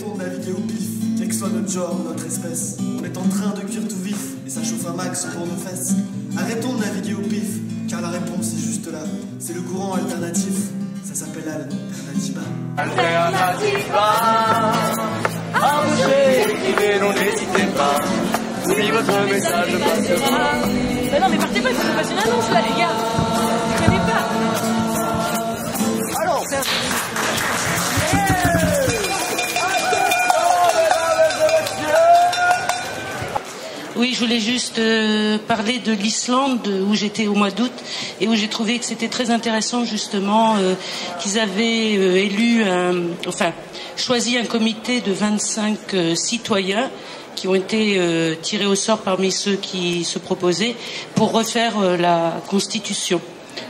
Arrêtons de naviguer au pif, quel que soit notre genre ou notre espèce. On est en train de cuire tout vif, et ça chauffe un max pour nos fesses. Arrêtons de naviguer au pif, car la réponse est juste là. C'est le courant alternatif, ça s'appelle Alternativa. Alternativa, à bouger, écrivez, non n'hésitez pas. Si votre message passera. Bah non, mais partez pas, il faut que je fasse une annonce là, les gars. Voulais juste euh, parler de l'Islande où j'étais au mois d'août et où j'ai trouvé que c'était très intéressant justement euh, qu'ils avaient euh, élu, un, enfin choisi un comité de 25 euh, citoyens qui ont été tirés au sort parmi ceux qui se proposaient pour refaire la Constitution.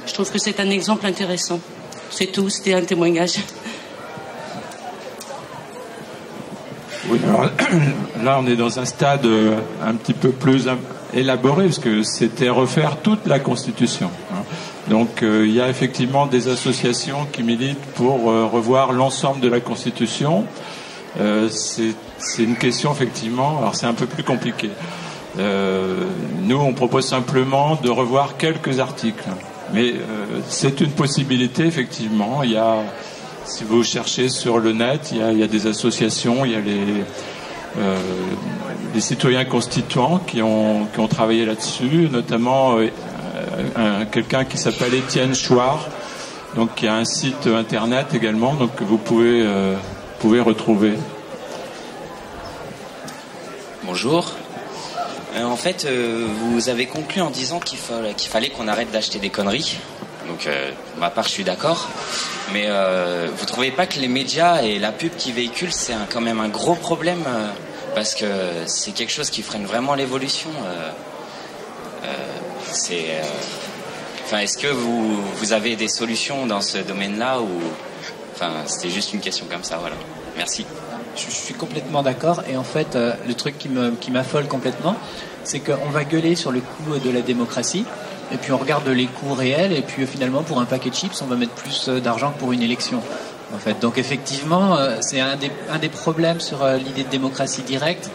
Je trouve que c'est un exemple intéressant. C'est tout, c'était un témoignage. Là, on est dans un stade euh, un petit peu plus élaboré, parce que c'était refaire toute la Constitution. hein. Donc, euh, il y a effectivement des associations qui militent pour euh, revoir l'ensemble de la Constitution. C'est une question, effectivement, alors c'est un peu plus compliqué. Nous, on propose simplement de revoir quelques articles. Mais c'est une possibilité, effectivement. Il y a, si vous cherchez sur le net, il y a, des associations, il y a les, euh, les citoyens constituants qui ont, qui ont travaillé là-dessus, notamment euh, un- quelqu'un qui s'appelle Étienne Chouard, donc qui a un site internet également, donc que vous pouvez, euh, pouvez retrouver. Bonjour. En fait, vous avez conclu en disant qu'il fallait qu'on arrête d'acheter des conneries. Donc, euh, pour ma part, je suis d'accord. Mais euh, vous trouvez pas que les médias et la pub qui véhiculent, c'est quand même un gros problème euh, Parce que c'est quelque chose qui freine vraiment l'évolution. euh, euh, c'est. Enfin, est-ce que vous, vous avez des solutions dans ce domaine-là ou. Enfin, c'était juste une question comme ça, voilà. Merci. Je, je suis complètement d'accord. Et en fait, le truc qui me qui m'affole complètement, c'est qu'on va gueuler sur le coût de la démocratie. Et puis on regarde les coûts réels. Et puis euh, finalement, pour un paquet de chips, on va mettre plus euh, d'argent que pour une élection. En fait, donc effectivement, euh, c'est un des, problèmes sur l'idée de démocratie directe.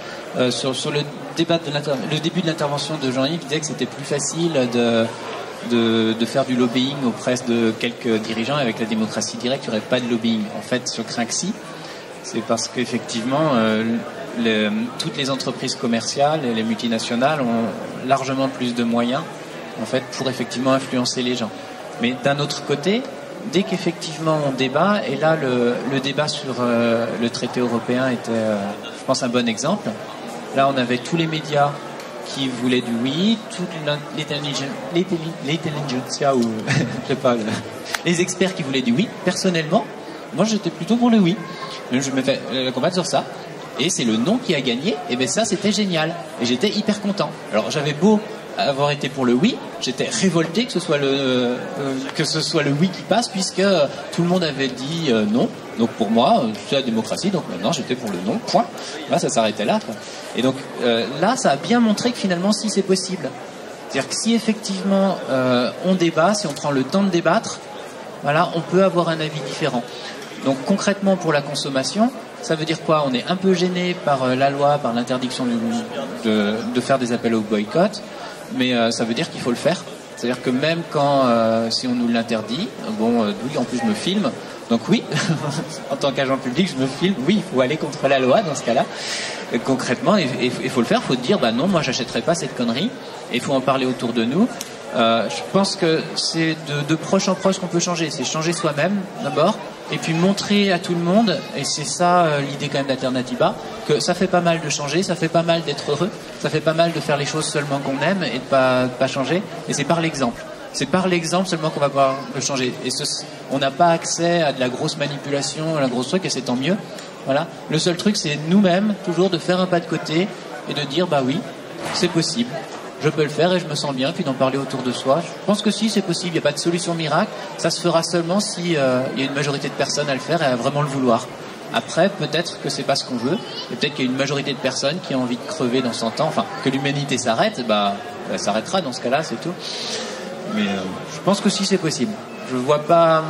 Sur, le débat le début de l'intervention de Jean-Yves, il disait que c'était plus facile de, faire du lobbying auprès de quelques dirigeants. Avec la démocratie directe, il n'y aurait pas de lobbying. En fait, sur Crinxi, c'est parce qu'effectivement, toutes les entreprises commerciales et les multinationales ont largement plus de moyens en fait, pour effectivement influencer les gens. Mais d'un autre côté, dès qu'effectivement on débat, et là le, débat sur euh, le traité européen était, euh, je pense, un bon exemple. Là, on avait tous les médias qui voulaient du oui, toute l'intelligentsia ou les experts qui voulaient du oui. Personnellement, moi j'étais plutôt pour le oui. Je me fais la combattre sur ça. Et c'est le non qui a gagné. Et ben ça c'était génial. Et j'étais hyper content. Alors j'avais beau avoir été pour le oui, j'étais révolté que ce soit le euh, que ce soit le oui qui passe puisque tout le monde avait dit euh, non. Donc pour moi, c'est la démocratie. Donc maintenant j'étais pour le non. Point. Là ça s'arrêtait là. Et donc euh, là ça a bien montré que finalement si c'est possible. C'est-à-dire que si effectivement on débat, si on prend le temps de débattre, voilà, on peut avoir un avis différent. Donc concrètement pour la consommation, ça veut dire quoi? On est un peu gêné par la loi, par l'interdiction de, de faire des appels au boycott, mais euh, ça veut dire qu'il faut le faire. C'est-à-dire que même quand, euh, si on nous l'interdit, bon, euh, oui, en plus je me filme, donc oui, en tant qu'agent public, je me filme, oui, il faut aller contre la loi dans ce cas-là. Euh, concrètement, il faut le faire, il faut dire, bah non, moi j'achèterai pas cette connerie, il faut en parler autour de nous. Je pense que c'est de proche en proche qu'on peut changer. C'est changer soi-même d'abord, et puis montrer à tout le monde, et c'est ça euh, l'idée quand même d'Alternativa, que ça fait pas mal de changer, ça fait pas mal d'être heureux, ça fait pas mal de faire les choses seulement qu'on aime et de pas, de pas changer, et c'est par l'exemple. C'est par l'exemple seulement qu'on va pouvoir le changer. Et ce- on n'a pas accès à de la grosse manipulation, à la grosse truc, et c'est tant mieux. Voilà. Le seul truc, c'est nous-mêmes, toujours de faire un pas de côté et de dire, bah oui, c'est possible je peux le faire et je me sens bien, puis d'en parler autour de soi. Je pense que si, c'est possible, il n'y a pas de solution miracle. Ça se fera seulement si euh, il y a une majorité de personnes à le faire et à vraiment le vouloir. Après, peut-être que c'est pas ce qu'on veut, et peut-être qu'il y a une majorité de personnes qui ont envie de crever dans 100 ans, enfin, que l'humanité s'arrête, bah, elle s'arrêtera dans ce cas-là, c'est tout. Mais euh, je pense que si, c'est possible. Je vois pas.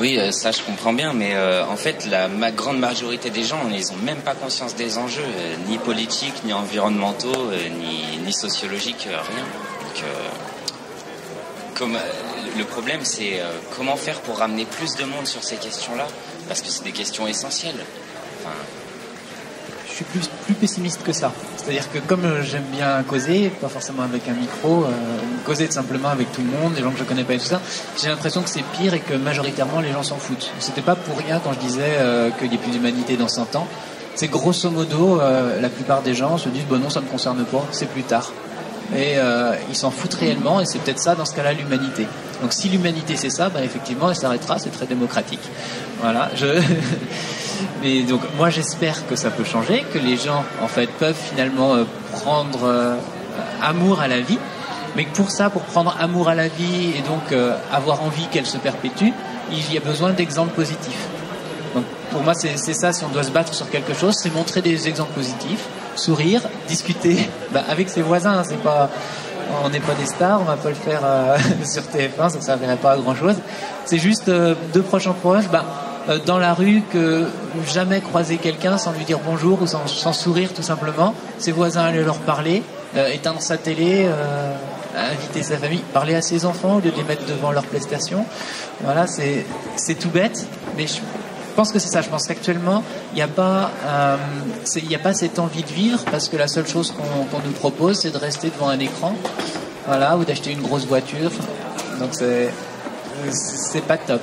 Oui, euh, ça je comprends bien, mais euh, en fait, la ma grande majorité des gens, ils ont même pas conscience des enjeux, euh, ni politiques, ni environnementaux, ni, sociologiques, rien. Donc, le problème, c'est comment faire pour ramener plus de monde sur ces questions-là, parce que c'est des questions essentielles. Enfin, suis plus, pessimiste que ça. C'est-à-dire que comme euh, j'aime bien causer, pas forcément avec un micro, euh, causer simplement avec tout le monde, des gens que je connais pas et tout ça, j'ai l'impression que c'est pire et que majoritairement les gens s'en foutent. C'était pas pour rien quand je disais qu'il n'y a plus d'humanité dans 100 ans. C'est grosso modo, euh, la plupart des gens se disent bon non ça me concerne pas, c'est plus tard. Et euh, ils s'en foutent réellement et c'est peut-être ça dans ce cas-là l'humanité. Donc si l'humanité c'est ça, ben, effectivement elle s'arrêtera, c'est très démocratique. Voilà, je... Mais donc moi j'espère que ça peut changer, que les gens en fait peuvent finalement euh, prendre euh, amour à la vie, mais que pour ça, pour prendre amour à la vie et donc euh, avoir envie qu'elle se perpétue, il y a besoin d'exemples positifs. Donc pour moi c'est ça, si on doit se battre sur quelque chose, c'est montrer des exemples positifs, sourire, discuter bah, avec ses voisins, hein, pas on n'est pas des stars, on va pas le faire sur TF1, ça ne servirait pas à grand chose. C'est juste deux proches en proches, bah, dans la rue, que jamais croiser quelqu'un sans lui dire bonjour ou sans, sourire tout simplement. Ses voisins allaient leur parler, euh, éteindre sa télé, euh, inviter sa famille, parler à ses enfants au lieu de les mettre devant leur PlayStation. Voilà, c'est tout bête, mais je pense que c'est ça. Je pense qu'actuellement, il n'y a pas, euh, a pas cette envie de vivre parce que la seule chose qu'on nous propose, c'est de rester devant un écran, voilà, ou d'acheter une grosse voiture. Donc c'est c'est pas top.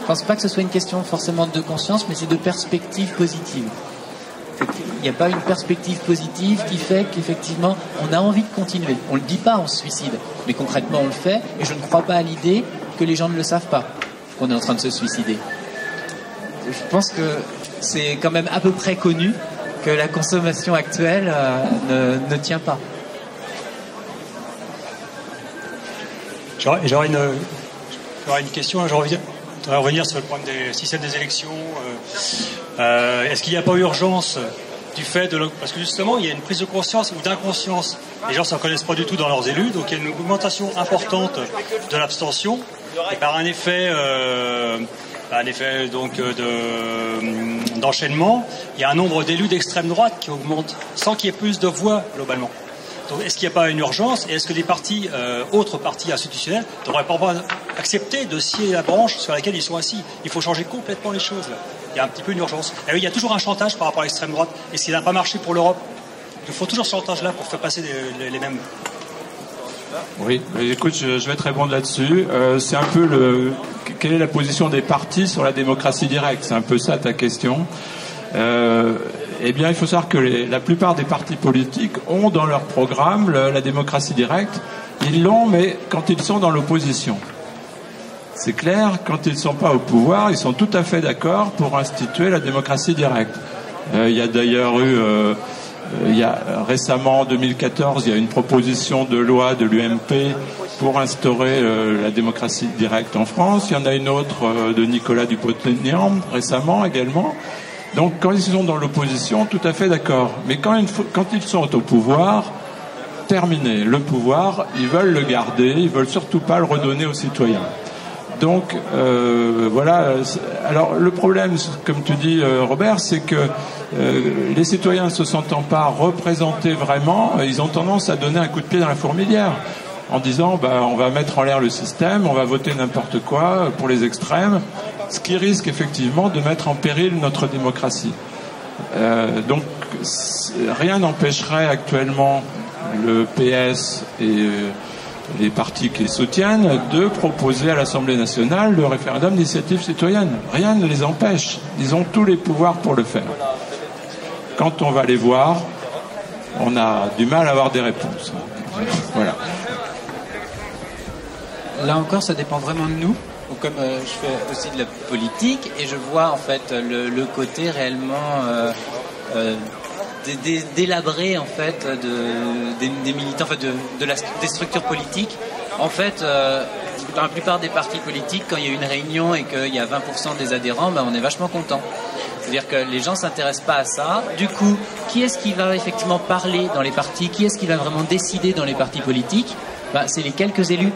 Je pense pas que ce soit une question forcément de conscience, mais c'est de perspective positive. Il n'y a pas une perspective positive qui fait qu'effectivement on a envie de continuer. On le dit pas, on se suicide, mais concrètement on le fait. Et je ne crois pas à l'idée que les gens ne le savent pas qu'on est en train de se suicider. Je pense que c'est quand même à peu près connu que la consommation actuelle euh, ne, ne tient pas. J'aurais une, j'aurais une question. Je reviens- voudrais revenir sur le problème des systèmes des élections. Euh, euh, Est-ce qu'il n'y a pas urgence du fait de parce que justement il y a une prise de conscience ou d'inconscience. Les gens ne s'en connaissent pas du tout dans leurs élus, donc il y a une augmentation importante de l'abstention et par un effet, euh, un effet donc de d'enchaînement, il y a un nombre d'élus d'extrême droite qui augmente sans qu'il y ait plus de voix globalement. Est-ce qu'il n'y a pas une urgence et est-ce que les partis, euh, autres partis institutionnels, devraient pas accepter de scier la branche sur laquelle ils sont assis? Il faut changer complètement les choses. Il y a un petit peu une urgence. Oui, il y a toujours un chantage par rapport à l'extrême droite. Et s'il n'a pas marché pour l'Europe, il faut toujours ce chantage-là pour faire passer les, mêmes. Oui, écoute, je, je vais te répondre là-dessus. Euh, c'est un peu le. Quelle est la position des partis sur la démocratie directe? C'est un peu ça ta question. Euh, eh bien, il faut savoir que la plupart des partis politiques ont dans leur programme la démocratie directe. Ils l'ont, mais quand ils sont dans l'opposition. C'est clair, quand ils ne sont pas au pouvoir, ils sont tout à fait d'accord pour instituer la démocratie directe. Euh, il y a d'ailleurs eu, euh, euh, y a, récemment, en 2014, il y a une proposition de loi de l'UMP pour instaurer la démocratie directe en France. Il y en a une autre de Nicolas Dupont-Aignan récemment également. Donc quand ils sont dans l'opposition, tout à fait d'accord. Mais quand, ils sont au pouvoir, terminé. Le pouvoir, ils veulent le garder, ils veulent surtout pas le redonner aux citoyens. Donc euh, voilà. Alors le problème, comme tu dis, euh, Robert, c'est que euh, les citoyens ne se sentant pas représentés vraiment, euh, ils ont tendance à donner un coup de pied dans la fourmilière en disant bah, on va mettre en l'air le système, on va voter n'importe quoi pour les extrêmes, ce qui risque effectivement de mettre en péril notre démocratie. Euh, donc rien n'empêcherait actuellement le PS et euh, les partis qui les soutiennent de proposer à l'Assemblée nationale le référendum d'initiative citoyenne. Rien ne les empêche. Ils ont tous les pouvoirs pour le faire. Quand on va les voir, on a du mal à avoir des réponses. Voilà. Là encore, ça dépend vraiment de nous. Comme euh, je fais aussi de la politique et je vois en fait le, côté réellement euh, euh, dé- dé- délabré en fait de, des, militants, en de, des structures politiques. En fait, dans la plupart des partis politiques, quand il y a une réunion et qu'il y a 20% des adhérents, ben, on est vachement content. C'est-à-dire que les gens s'intéressent pas à ça. Du coup, qui est-ce qui va effectivement parler dans les partis? Qui est-ce qui va vraiment décider dans les partis politiques? Ben, C'est les quelques élus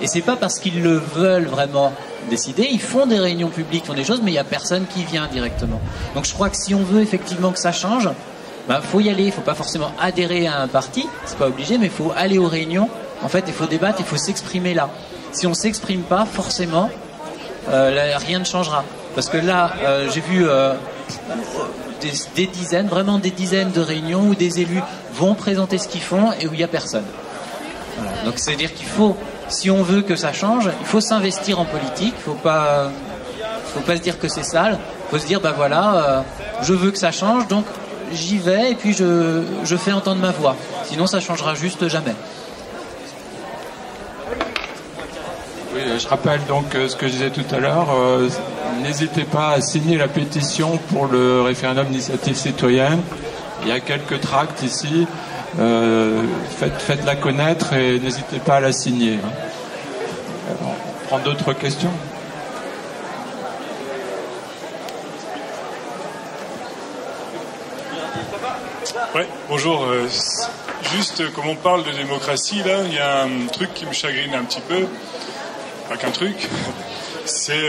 Et c'est pas parce qu'ils le veulent vraiment décider, ils font des réunions publiques, font des choses, mais il n'y a personne qui vient directement. Donc je crois que si on veut effectivement que ça change, ben, faut y aller. Il faut pas forcément adhérer à un parti, c'est pas obligé, mais il faut aller aux réunions. En fait, il faut débattre, il faut s'exprimer là. Si on s'exprime pas, forcément, euh, rien ne changera. Parce que là, euh, j'ai vu euh, des, dizaines, vraiment des dizaines de réunions où des élus vont présenter ce qu'ils font et où il n'y a personne. Donc c'est-à-dire qu'il faut, si on veut que ça change, il faut s'investir en politique. Il faut pas, faut pas se dire que c'est sale. Il faut se dire, bah voilà, euh, je veux que ça change, donc j'y vais et puis je, je fais entendre ma voix. Sinon, ça changera juste jamais. Oui, je rappelle donc euh, ce que je disais tout à l'heure. euh, N'hésitez pas à signer la pétition pour le référendum d'initiative citoyenne. Il y a quelques tracts ici. Euh, faites, faites-la connaître et n'hésitez pas à la signer. hein. On prend d'autres questions Ouais, bonjour. euh, juste euh, comme on parle de démocratie, là, il y a un truc qui me chagrine un petit peu. Pas qu'un truc. C'est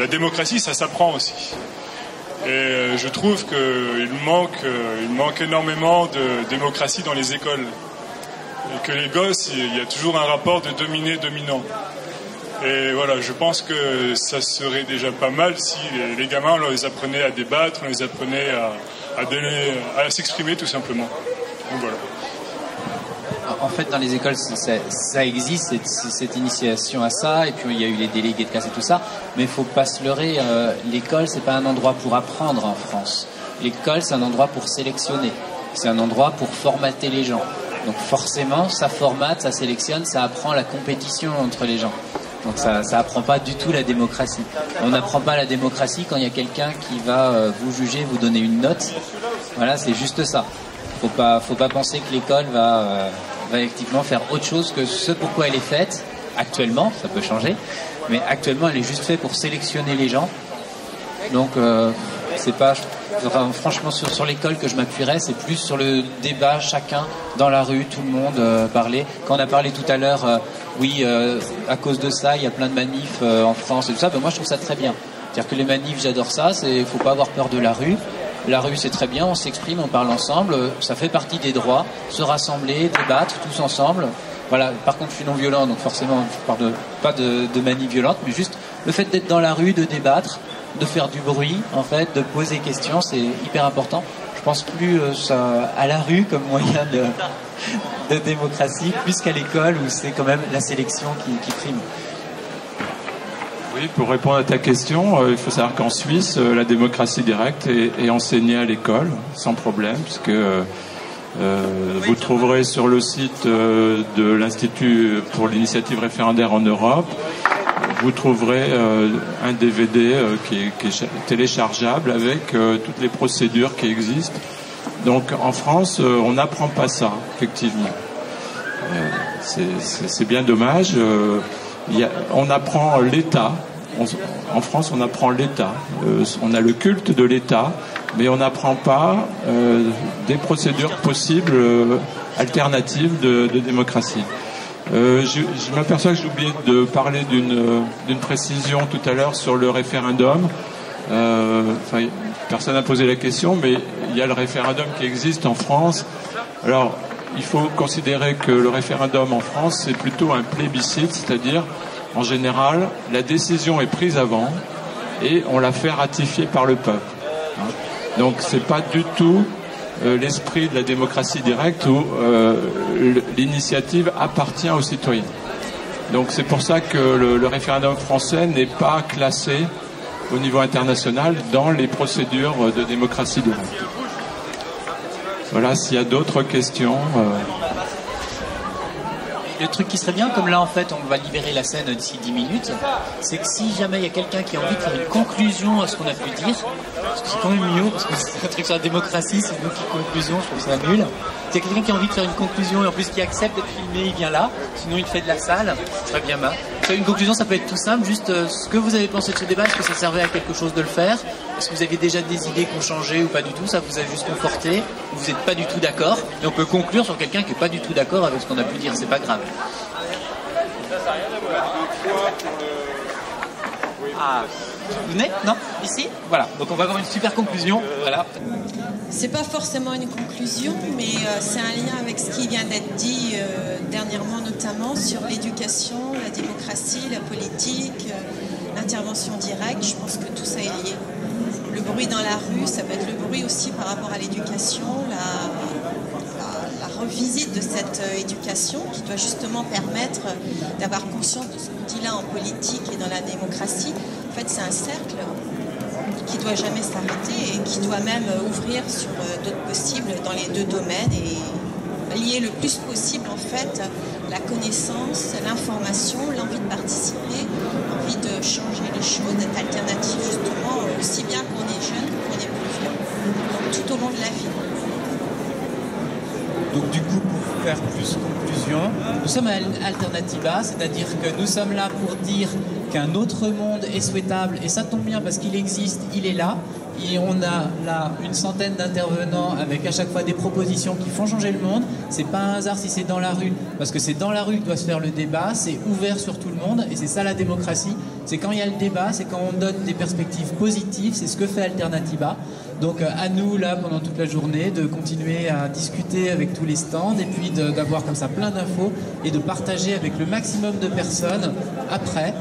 la démocratie, ça s'apprend aussi. Et euh, je trouve qu'il manque, euh, il manque énormément de démocratie dans les écoles. Et que les gosses, il y a toujours un rapport de dominé-dominant. Et voilà, je pense que ça serait déjà pas mal si les, gamins, on les apprenait à débattre, on les apprenait à, à s'exprimer tout simplement. Donc voilà. En fait, dans les écoles, ça existe, cette, cette initiation à ça, et puis il y a eu les délégués de classe et tout ça, mais il faut pas se leurrer, euh, l'école, c'est pas un endroit pour apprendre en France. L'école, c'est un endroit pour sélectionner. C'est un endroit pour formater les gens. Donc forcément, ça formate, ça sélectionne, ça apprend la compétition entre les gens. Donc ça, ça apprend pas du tout la démocratie. On n'apprend pas la démocratie quand il y a quelqu'un qui va euh, vous juger, vous donner une note. Voilà, c'est juste ça. Faut pas, faut pas penser que l'école va, euh, va effectivement faire autre chose que ce pourquoi elle est faite actuellement. Ça peut changer, mais actuellement, elle est juste faite pour sélectionner les gens. Donc, euh, c'est pas, franchement, sur, l'école que je m'appuierais, c'est plus sur le débat, chacun dans la rue, tout le monde euh, parler. Quand on a parlé tout à l'heure, euh, oui, euh, à cause de ça, il y a plein de manifs en France et tout ça. Ben, moi, je trouve ça très bien. C'est-à-dire que les manifs, j'adore ça. C'est, faut pas avoir peur de la rue. La rue, c'est très bien. On s'exprime, on parle ensemble. Ça fait partie des droits. Se rassembler, débattre, tous ensemble. Voilà. Par contre, je suis non violent, donc forcément, je parle pas de, manif violente, mais juste le fait d'être dans la rue, de débattre, de faire du bruit, en fait, de poser questions, c'est hyper important. Je pense plus euh, à la rue comme moyen de, démocratie, plus qu'à l'école où c'est quand même la sélection qui prime. Oui, pour répondre à ta question, euh, il faut savoir qu'en Suisse, euh, la démocratie directe est, enseignée à l'école sans problème, puisque euh, vous trouverez sur le site de l'Institut pour l'initiative référendaire en Europe, vous trouverez un DVD qui, est, qui est cha- téléchargeable avec toutes les procédures qui existent. Donc en France, on n'apprend pas ça, effectivement. C'est bien dommage. On apprend l'État. En France, on apprend l'État. Euh, on a le culte de l'État, mais on n'apprend pas euh, des procédures possibles euh, alternatives de, démocratie. Je je m'aperçois que j'ai oublié de parler d'une précision tout à l'heure sur le référendum. Personne n'a posé la question, mais il y a le référendum qui existe en France. Alors, il faut considérer que le référendum en France, c'est plutôt un plébiscite, c'est-à-dire, en général, la décision est prise avant et on la fait ratifier par le peuple. hein. Donc, c'est pas du tout euh, l'esprit de la démocratie directe où euh, l'initiative appartient aux citoyens. Donc, c'est pour ça que le référendum français n'est pas classé au niveau international dans les procédures de démocratie directe. Voilà, s'il y a d'autres questions. euh, Le truc qui serait bien, comme là en fait on va libérer la scène d'ici 10 minutes, c'est que si jamais il y a quelqu'un qui a envie de faire une conclusion à ce qu'on a pu dire, ce qui est quand même mieux, parce que c'est un truc sur la démocratie, c'est nous qui conclusion, je trouve ça nul. S'il y a quelqu'un qui a envie de faire une conclusion et en plus qui accepte d'être filmé, il vient là, sinon il fait de la salle, ce serait bien mal. Une conclusion ça peut être tout simple, juste euh, ce que vous avez pensé de ce débat, est-ce que ça servait à quelque chose de le faire? Est-ce que vous aviez déjà des idées qui ont changé ou pas du tout? Ça vous a juste conforté? Ou vous n'êtes pas du tout d'accord? Et on peut conclure sur quelqu'un qui n'est pas du tout d'accord avec ce qu'on a pu dire, c'est pas grave. Ah, vous venez Non Ici Voilà, donc on va avoir une super conclusion. Voilà. C'est pas forcément une conclusion, mais euh, c'est un lien avec ce qui vient d'être dit euh, dernièrement, notamment sur l'éducation, la démocratie, la politique, euh, l'intervention directe. Je pense que tout ça est lié. Le bruit dans la rue, ça peut être le bruit aussi par rapport à l'éducation, la, la- revisite de cette éducation qui doit justement permettre d'avoir conscience de ce qu'on dit là en politique et dans la démocratie. Fait, c'est un cercle qui doit jamais s'arrêter et qui doit même ouvrir sur euh, d'autres possibles dans les deux domaines et lier le plus possible en fait la connaissance, l'information, l'envie de participer, l'envie de changer les choses, d'être alternatif justement aussi bien qu'on est jeune que qu'on est plus vieux, tout au long de la vie. Donc du coup, pour faire plus conclusion, nous sommes à Alternativa, c'est-à-dire que nous sommes là pour dire qu'un autre monde est souhaitable, et ça tombe bien parce qu'il existe, il est là, et on a là une centaine d'intervenants avec à chaque fois des propositions qui font changer le monde. C'est pas un hasard si c'est dans la rue, parce que c'est dans la rue que doit se faire le débat, c'est ouvert sur tout le monde, et c'est ça la démocratie. C'est quand il y a le débat, c'est quand on donne des perspectives positives, c'est ce que fait Alternativa. Donc euh, à nous, là, pendant toute la journée, de continuer à discuter avec tous les stands et puis d'avoir comme ça plein d'infos et de partager avec le maximum de personnes après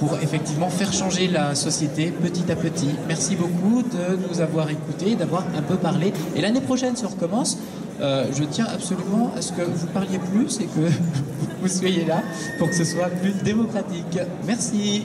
pour effectivement faire changer la société petit à petit. Merci beaucoup de nous avoir écoutés, d'avoir un peu parlé. Et l'année prochaine, si on recommence, euh, je tiens absolument à ce que vous parliez plus et que vous soyez là pour que ce soit plus démocratique. Merci.